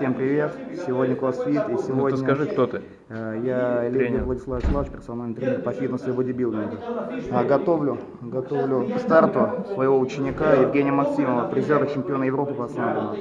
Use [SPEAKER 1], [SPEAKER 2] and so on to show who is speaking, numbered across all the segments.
[SPEAKER 1] всем привет. Сегодня CrossFit и сегодня...
[SPEAKER 2] Ну, ты скажи, кто ты?
[SPEAKER 1] э, Я. Леонид Владислав Славович, персональный тренер по фитнесу и бодибилдингу. А, Готовлю, готовлю к старту своего ученика Евгения Максимова, призера чемпиона Европы по самбо.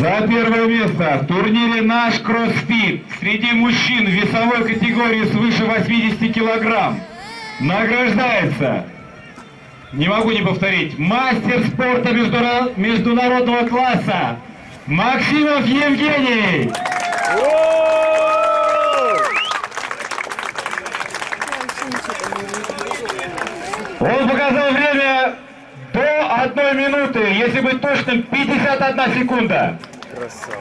[SPEAKER 3] За первое место в турнире «Наш Кроссфит» среди мужчин весовой категории свыше 80 килограмм награждается, не могу не повторить, мастер спорта междуна- международного класса Максимов Евгений. Он показал время до одной минуты, если быть точным, 51 секунда.
[SPEAKER 2] coração.